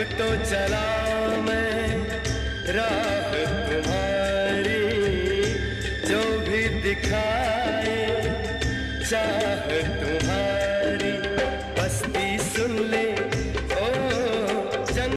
तो चला मैं राह तुम्हारी जो भी दिखाए चाह तुम्हारी बस्ती सुन ले।